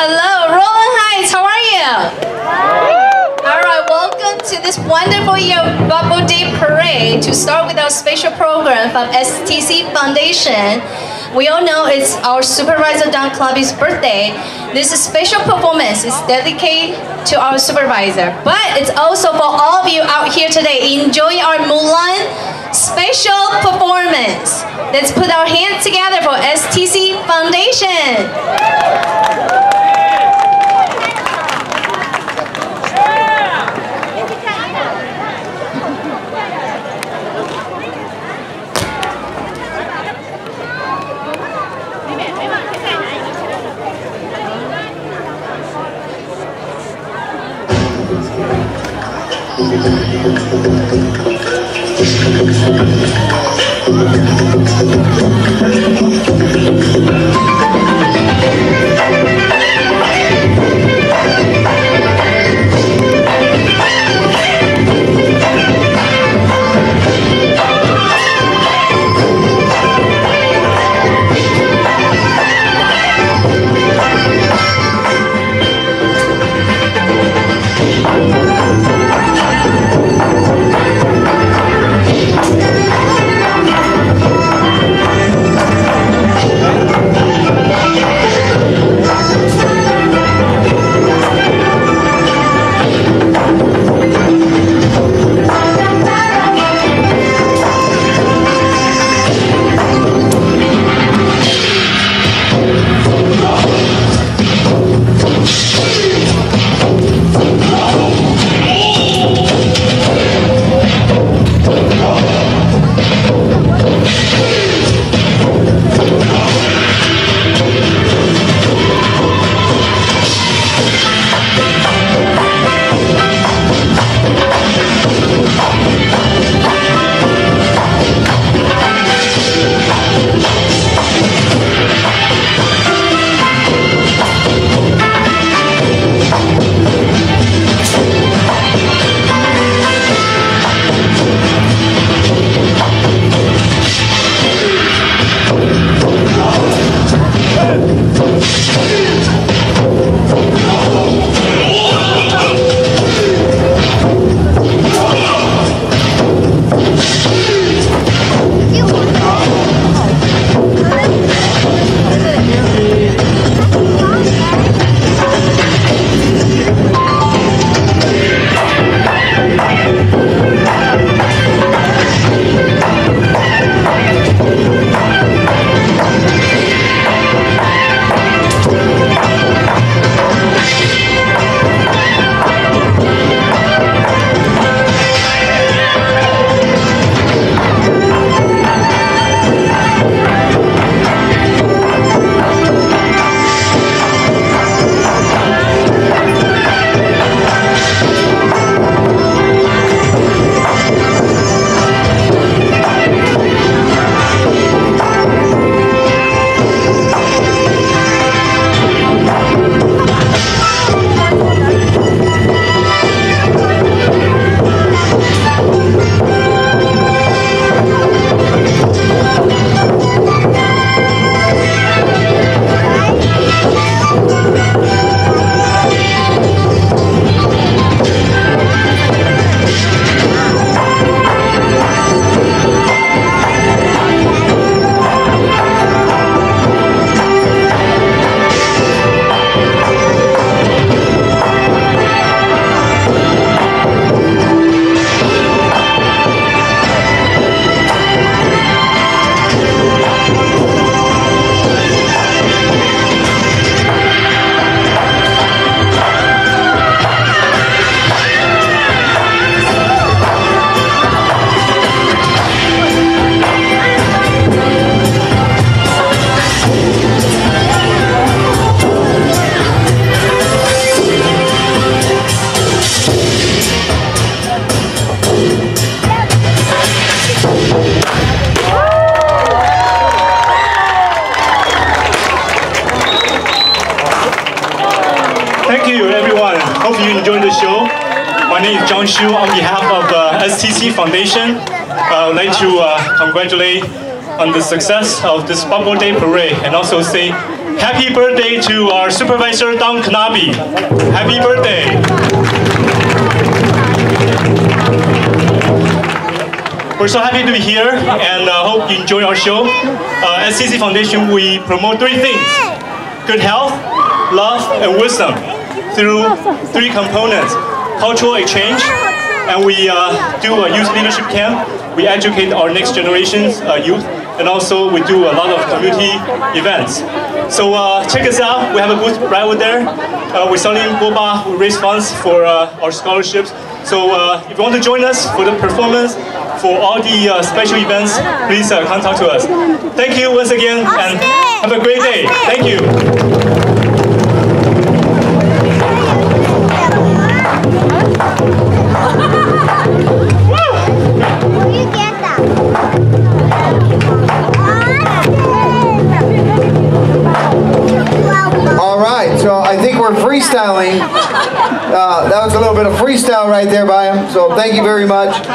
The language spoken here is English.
Hello, Rowland Heights, how are you? All right, welcome to this wonderful year Buckboard Day Parade. To start with our special program from STC Foundation. We all know it's our supervisor Don Knabe's birthday. This special performance is dedicated to our supervisor, but it's also for all of you out here today. Enjoy our Mulan special performance. Let's put our hands together for STC Foundation. Thank you. John Shu on behalf of the STC Foundation. Uh, I would like to uh, congratulate on the success of this Buckboard Day Parade and also say Happy birthday to our supervisor, Don Knabe. Happy birthday. We're so happy to be here and uh, hope you enjoy our show. Uh, Foundation, we promote three things good health, love, and wisdom through three components cultural exchange, and we uh, do a youth leadership camp. We educate our next generation's uh, youth, and also we do a lot of community events. So uh, check us out. We have a booth right over there. Uh, we're selling boba. We raise funds for uh, our scholarships. So uh, if you want to join us for the performance, for all the uh, special events, please uh, contact to us. Thank you once again, and have a great day. Thank you. Freestyling. Uh, that was a little bit of freestyle right there by him, so thank you very much.